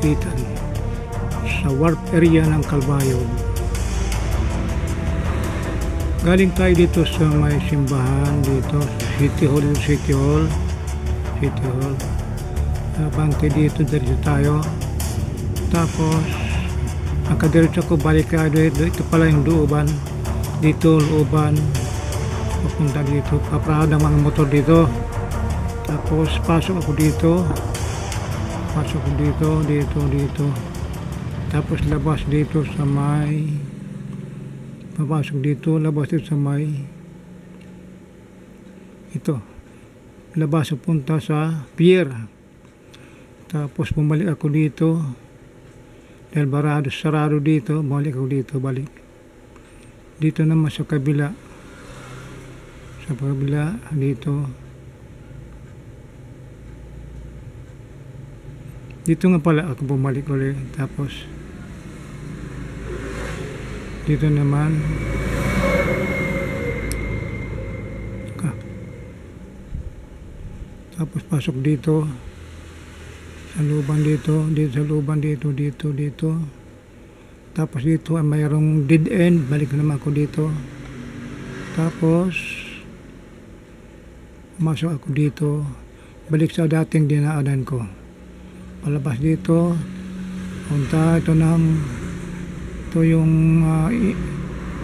Kagipitan sa warp area ng Kalbayog. Galing tayo dito sa may simbahan dito sa City Hall, City Hall, City Hall. Abante dito, diretso tayo. Tapos, nakadiretso ko balik tayo dito. Ito pala yung looban. Dito, looban. Papunta dito. Paprahad ng mga motor dito. Tapos, pasok ako dito. Pasok dito, dito, dito. Tapos, labas dito sa may papasok dito, labas dito sa may ito. Labas punta sa pier. Tapos bumalik ako dito. Dahil barado sarado dito balik ako dito balik. Dito naman sa kabila. Sa kabila dito dito nga pala ako bumalik ulit tapos dito naman. Ka. Tapos pasok dito sa luban dito dito sa luban dito dito dito. Tapos dito ay mayroong dead end balik naman ako dito. Tapos masok ako dito. Balik sa dating dinaanan ko palabas dito. Punta ito ng ito yung uh,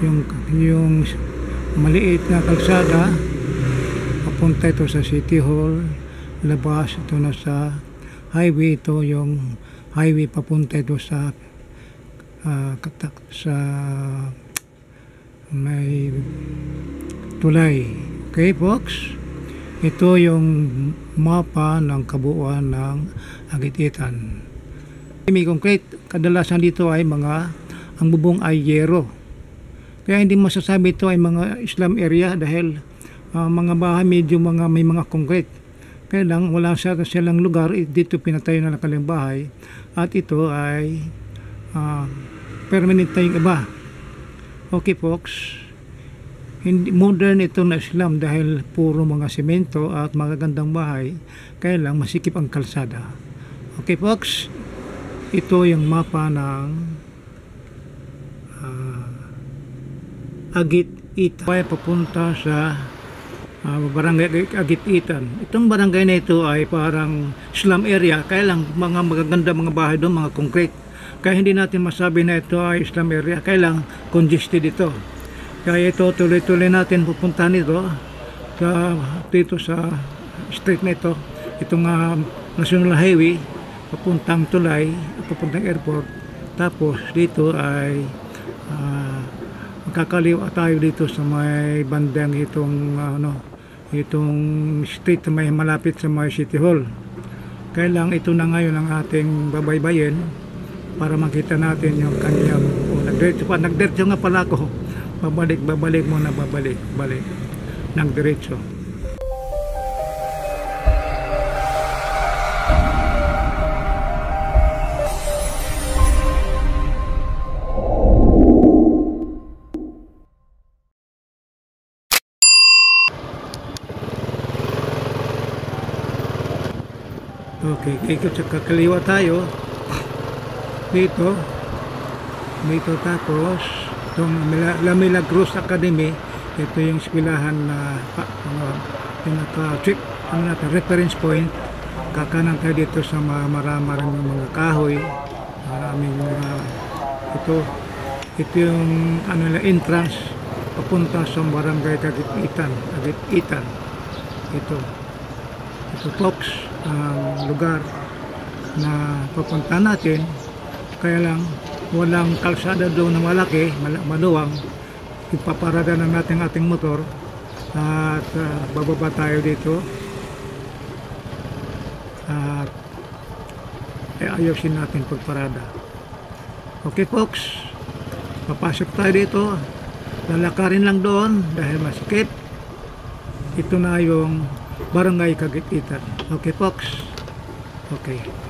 yung yung maliit na kalsada. Papunta ito sa City Hall. Labas ito na sa highway ito yung highway papunta ito sa uh, sa may tulay. Okay folks ito yung mapa ng kabuuan ng Agititan may concrete kadalasan dito ay mga ang bubong ay yero. Kaya hindi masasabi ito ay mga Islam area dahil uh, mga bahay medyo mga may mga concrete. Kaya lang wala sa silang lugar eh, dito pinatayo na kanilang bahay at ito ay uh, permanent tayong iba. Okay folks, hindi modern ito na Islam dahil puro mga semento at magagandang bahay kaya lang masikip ang kalsada. Okay folks, ito yung mapa ng Agit Itan. Ay papunta sa uh, barangay Agit Itan. Itong barangay na ito ay parang slum area. Kaya lang mga magaganda mga bahay doon, mga concrete. Kaya hindi natin masabi na ito ay slum area. Kaya lang congested ito. Kaya ito tuloy-tuloy natin pupuntahan ito sa, dito sa street na ito. Itong uh, National Highway papuntang Tulay, papuntang airport. Tapos dito ay uh, magkakaliwa tayo dito sa may bandang itong ano itong street may malapit sa may City Hall kaya lang ito na ngayon ang ating babaybayin para makita natin yung kanyang oh, nagdiretso pa nagdiretso nga pala ako babalik babalik muna babalik balik nagdiretso Okay, ikot sa kakaliwa tayo. Dito. Dito tapos itong La Milagros Academy. Ito yung eskwelahan na uh, pinaka-trip, ano natin, reference point. Kakanan tayo dito sa mga maraming mga kahoy. Maraming mga ito. Ito yung ano na entrance papunta sa barangay Kagit-Itan. Kagit-Itan. Ito. Ito folks uh, lugar na papunta natin kaya lang walang kalsada doon na malaki mal- maluwang ipaparada na natin ating motor at uh, bababa tayo dito at uh, ayusin natin pagparada okay folks papasok tayo dito lalakarin lang doon dahil masikip ito na yung Barangay Kagititan. Okay, folks? Okay.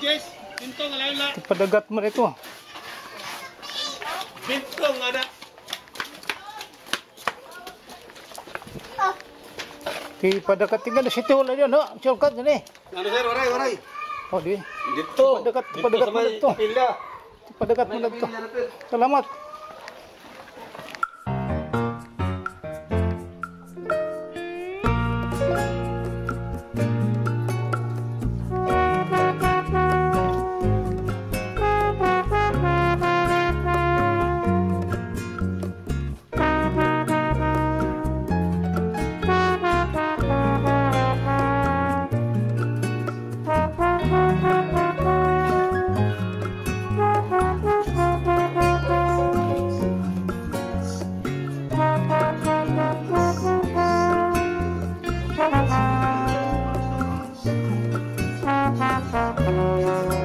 Jess. Bintong, mo. Bintong, ada. Di pada tinggal di situ lah dia, no? Sirkat ini. Ano saya warai warai. Oh, di. Dito. Padagat, padagat mo ito. Pila. Padagat mo ito. Selamat. Música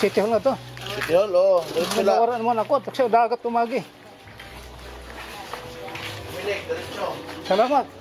City Hall na to. City Hall, oh. Diretso lang. Nawaran mo na ako. Taksi dagat tumagi. Salamat.